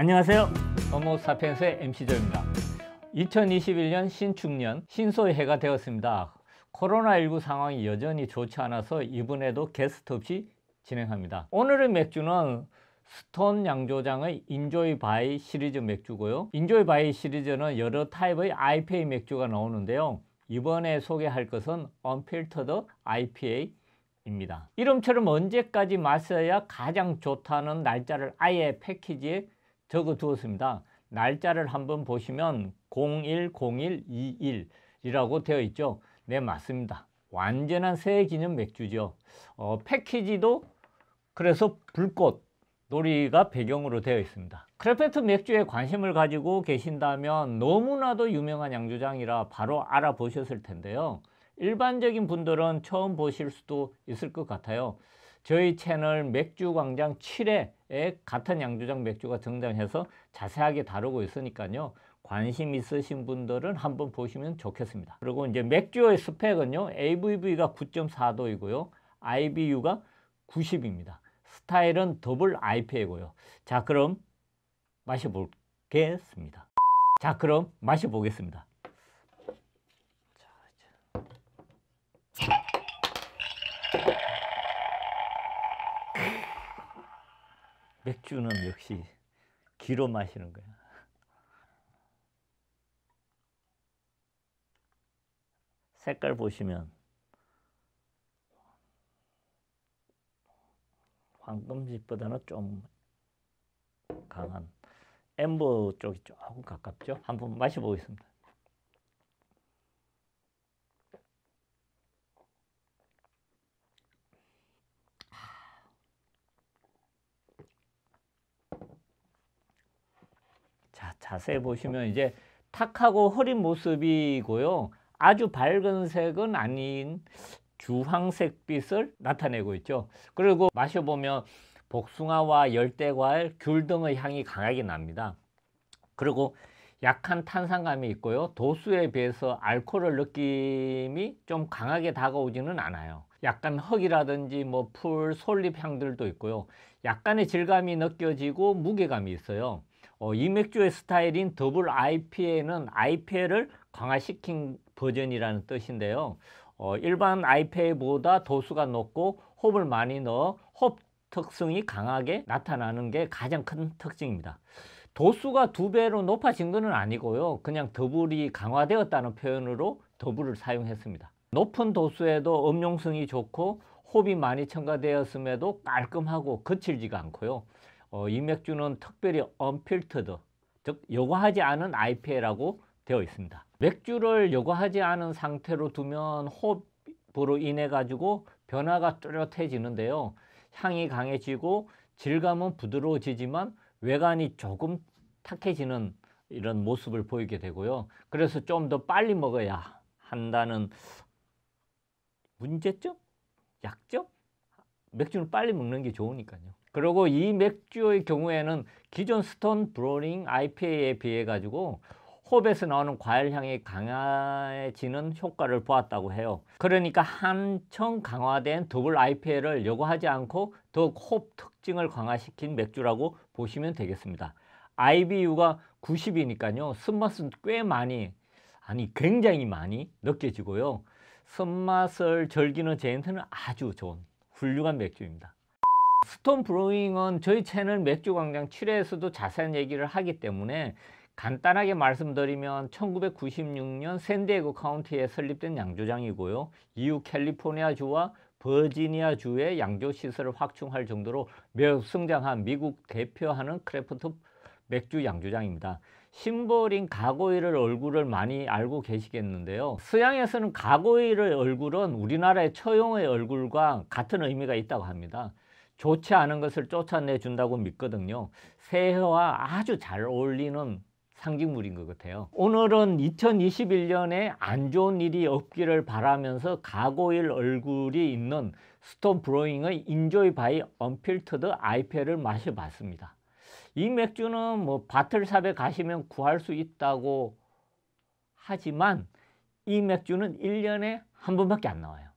안녕하세요. 호모 사피엔스의 MC조입니다. 2021년 신축년 흰 소의 해가 되었습니다. 코로나19 상황이 여전히 좋지 않아서 이번에도 게스트 없이 진행합니다. 오늘의 맥주는 Stone 양조장의 Enjoy By 시리즈 맥주고요. Enjoy By 시리즈는 여러 타입의 IPA 맥주가 나오는데요. 이번에 소개할 것은 Unfiltered IPA입니다. 이름처럼 언제까지 마셔야 가장 좋다는 날짜를 아예 패키지에 적어 두었습니다. 날짜를 한번 보시면 010121이라고 되어 있죠. 네, 맞습니다. 완전한 새해 기념 맥주죠. 어, 패키지도 그래서 불꽃 놀이가 배경으로 되어 있습니다. 크래프트 맥주에 관심을 가지고 계신다면 너무나도 유명한 양조장이라 바로 알아보셨을 텐데요. 일반적인 분들은 처음 보실 수도 있을 것 같아요. 저희 채널 맥주광장 7회에 같은 양조장 맥주가 등장해서 자세하게 다루고 있으니까요. 관심 있으신 분들은 한번 보시면 좋겠습니다. 그리고 이제 맥주의 스펙은요. ABV가 9.4도이고요. IBU가 90입니다. 스타일은 더블 IPA고요. 자, 그럼 마셔보겠습니다. 자, 그럼 마셔보겠습니다. 맥주는 역시 기로 마시는 거야. 색깔 보시면 황금빛보다는 좀 강한 엠버 쪽이 조금 가깝죠. 한번 마셔보겠습니다. 자, 자세히 보시면 이제 탁하고 흐린 모습이고요. 아주 밝은 색은 아닌 주황색 빛을 나타내고 있죠. 그리고 마셔보면 복숭아와 열대과일, 귤 등의 향이 강하게 납니다. 그리고 약한 탄산감이 있고요. 도수에 비해서 알코올 느낌이 좀 강하게 다가오지는 않아요. 약간 흙이라든지 뭐 풀, 솔잎 향들도 있고요. 약간의 질감이 느껴지고 무게감이 있어요. 어, 이 맥주의 스타일인 더블 IPA는 IPA를 강화시킨 버전이라는 뜻인데요. 어, 일반 IPA보다 도수가 높고 홉을 많이 넣어 홉 특성이 강하게 나타나는 게 가장 큰 특징입니다. 도수가 두 배로 높아진 것은 아니고요. 그냥 더블이 강화되었다는 표현으로 더블을 사용했습니다. 높은 도수에도 음용성이 좋고 홉이 많이 첨가되었음에도 깔끔하고 거칠지가 않고요. 어, 이 맥주는 특별히 언필터드, 즉 여과하지 않은 IPA라고 되어 있습니다. 맥주를 여과하지 않은 상태로 두면 홉으로 인해 가지고 변화가 뚜렷해지는데요. 향이 강해지고 질감은 부드러워지지만 외관이 조금 탁해지는 이런 모습을 보이게 되고요. 그래서 좀 더 빨리 먹어야 한다는 문제점? 약점? 맥주는 빨리 먹는 게 좋으니까요. 그리고 이 맥주의 경우에는 기존 Stone Brewing IPA에 비해 가지고 홉에서 나오는 과일 향이 강해지는 효과를 보았다고 해요. 그러니까 한층 강화된 더블 IPA를 요구하지 않고 더욱 홉 특징을 강화시킨 맥주라고 보시면 되겠습니다. IBU가 90이니까요. 쓴맛은 꽤 많이, 아니 굉장히 많이 느껴지고요. 쓴맛을 즐기는 제한테는 아주 좋은 훌륭한 맥주입니다. Stone Brewing은 저희 채널 맥주광장 7회에서도 자세한 얘기를 하기 때문에 간단하게 말씀드리면 1996년 샌디에고 카운티에 설립된 양조장이고요. 이후 캘리포니아주와 버지니아주의 양조 시설을 확충할 정도로 매우 성장한 미국 대표하는 크래프트 맥주 양조장입니다. 심벌인 가고일의 얼굴을 많이 알고 계시겠는데요. 서양에서는 가고일의 얼굴은 우리나라의 처용의 얼굴과 같은 의미가 있다고 합니다. 좋지 않은 것을 쫓아내 준다고 믿거든요. 새해와 아주 잘 어울리는 상징물인 것 같아요. 오늘은 2021년에 안 좋은 일이 없기를 바라면서 가고일 얼굴이 있는 Stone Brewing의 Enjoy By Unfiltered IPA를 마셔봤습니다. 이 맥주는 뭐 bottle shop에 가시면 구할 수 있다고 하지만 이 맥주는 1년에 한 번밖에 안 나와요.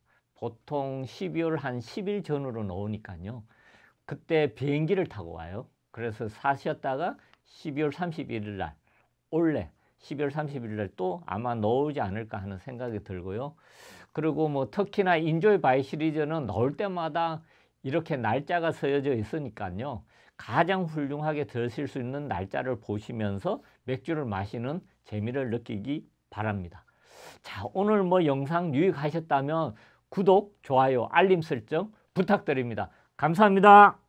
보통 12월 한 10일 전으로 나오니까요. 그때 비행기를 타고 와요. 그래서 사셨다가 12월 31일 날 올해 12월 31일 날 또 아마 나오지 않을까 하는 생각이 들고요. 그리고 뭐 특히나 Enjoy By 시리즈는 나올 때마다 이렇게 날짜가 서여져 있으니까요. 가장 훌륭하게 드실 수 있는 날짜를 보시면서 맥주를 마시는 재미를 느끼기 바랍니다. 자, 오늘 뭐 영상 유익하셨다면 구독, 좋아요, 알림 설정 부탁드립니다. 감사합니다.